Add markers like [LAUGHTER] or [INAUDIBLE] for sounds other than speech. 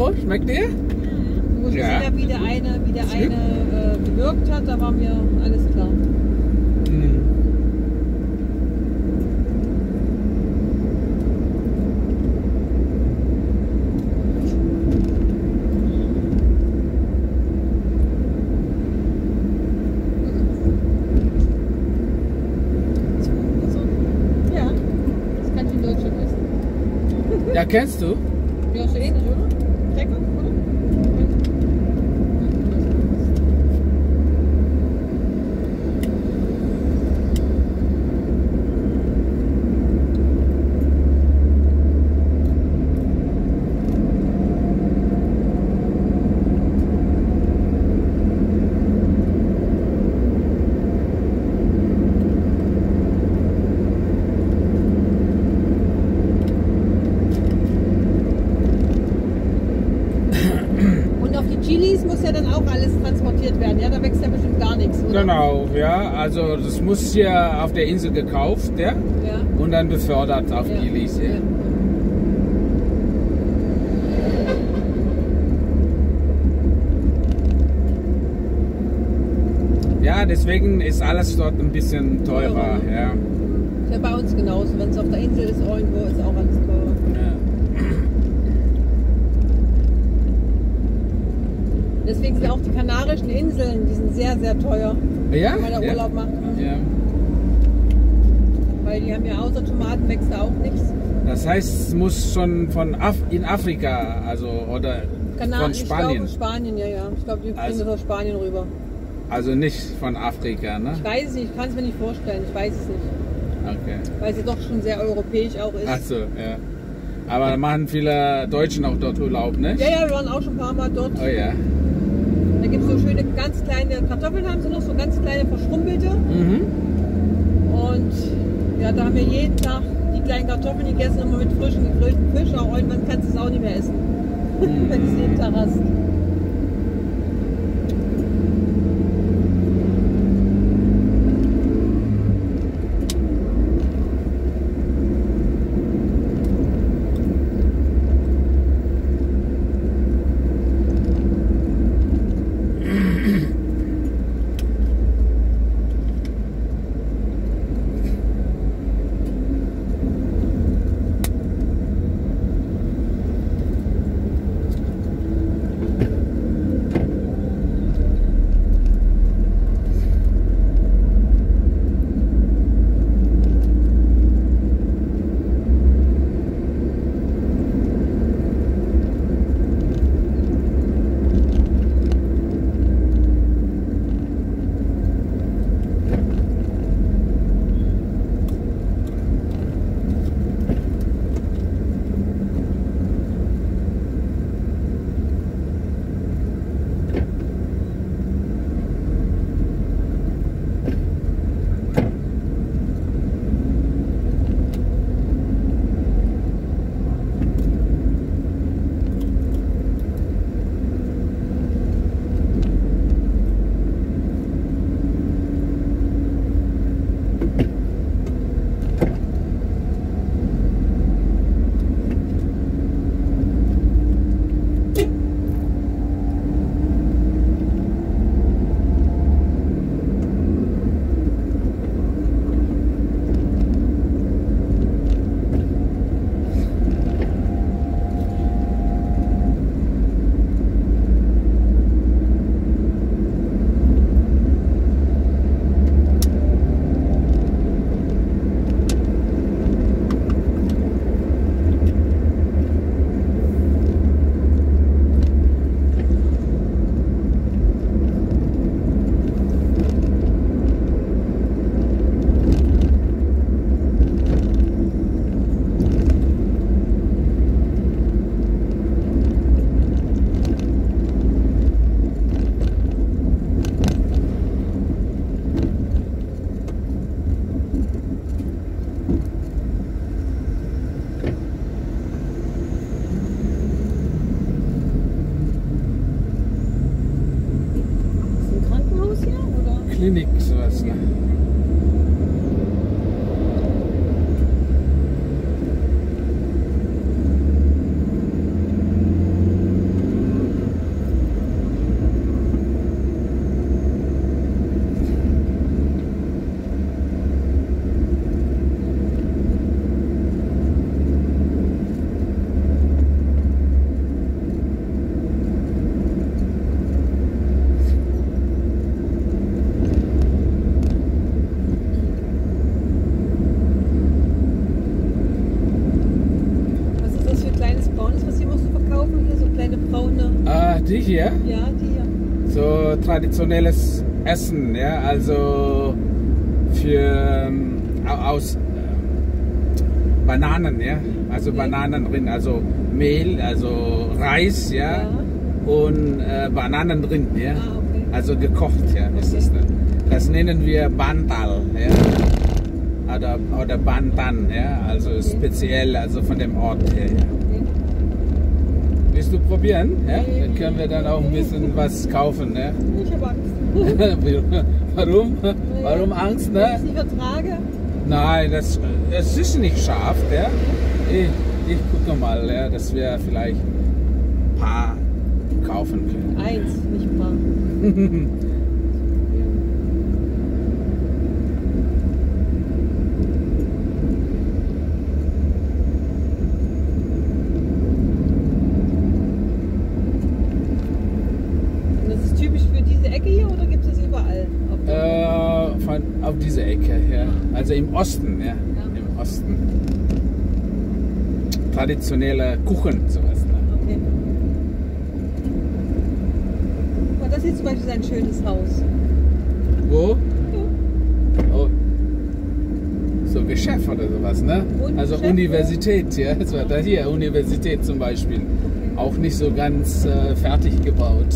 Euro? Schmeckt dir? Du musst Ja. sehen, wie der eine, wie der eine äh, gewirkt hat, da war mir alles klar. Hm. Ja, das kann ich in Deutschland essen. Ja, kennst du? Ja, ist so ähnlich, oder? Cracker, oder? Und auf die Chilis muss ja dann auch alles transportiert werden. Ja, bestimmt gar nichts, oder? Genau, ja. Also das muss hier auf der Insel gekauft, ja, Ja. und dann befördert auf ja. Gilis. Ja. Ja. ja, deswegen ist alles dort ein bisschen teurer. Ja. Ja bei uns genauso. Wenn es auf der Insel ist, irgendwo ist auch alles teurer. Ja. Deswegen sind auch die Kanarischen Inseln, die sind sehr, sehr teuer, Ja? wenn man da ja. Urlaub macht. Ja. Weil die haben ja außer Tomaten wächst da auch nichts. Das heißt, es muss schon von Af in Afrika, also oder Kana- von Ich Spanien. glaube Spanien, ja, ja. Ich glaube, die bringen Also- das aus Spanien rüber. Also nicht von Afrika, ne? Ich weiß es nicht, ich kann es mir nicht vorstellen. Ich weiß es nicht. Okay. Weil sie doch schon sehr europäisch auch ist. Achso, ja. Aber machen viele Deutschen auch dort Urlaub, ne? Ja, ja, wir waren auch schon ein paar Mal dort. Oh ja. Da gibt es so schöne, ganz kleine Kartoffeln, haben sie noch, so ganz kleine verschrumpelte. Mhm. Und ja, da haben wir jeden Tag die kleinen Kartoffeln gegessen, immer mit frischen gegrillten Fisch. Aber irgendwann kannst du es auch nicht mehr essen, [LAUGHS] wenn du es jeden Tag hast. Oder? Klinik, sowas, ne? Hier? Ja, die hier. So traditionelles Essen, ja, also für ähm, au- aus äh, Bananen, ja, also Okay. Bananen drin, also Mehl, also Reis, ja, und äh, Bananen drin, ja, Ah, okay. also gekocht, ja, ist das dann. Das nennen wir Bantal, ja, oder, oder Bantan, ja, also speziell, also von dem Ort her, ja. Willst du probieren? Ja? Dann können wir dann auch ein bisschen was kaufen. Ne? Ich habe Angst. [LAUGHS] Warum? Warum Angst? Wenn ich Ne? nicht vertrage. Nein, das, es ist nicht scharf. Ja? Ich, ich gucke mal, ja, dass wir vielleicht ein paar kaufen können. Eins, nicht ein paar. [LAUGHS] Und das ist typisch für diese Ecke hier oder gibt es das überall? Auf von, auf diese Ecke, ja. Also im Osten, ja. Im Osten. Traditionelle Kuchen, sowas. Ne? Okay. Mal, das hier zum Beispiel ist ein schönes Haus. Wo? Oh. So Geschäft oder sowas, ne? Und also Geschäft, Universität, ja. Das war da hier, Universität zum Beispiel. Auch nicht so ganz äh, fertig gebaut.